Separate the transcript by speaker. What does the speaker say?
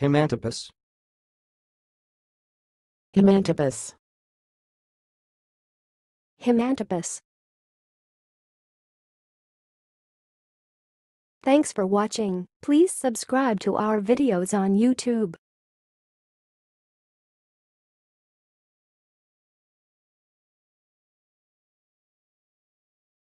Speaker 1: Himantopus.
Speaker 2: Himantopus.
Speaker 3: Himantopus. Thanks for watching. Please subscribe to our videos on YouTube.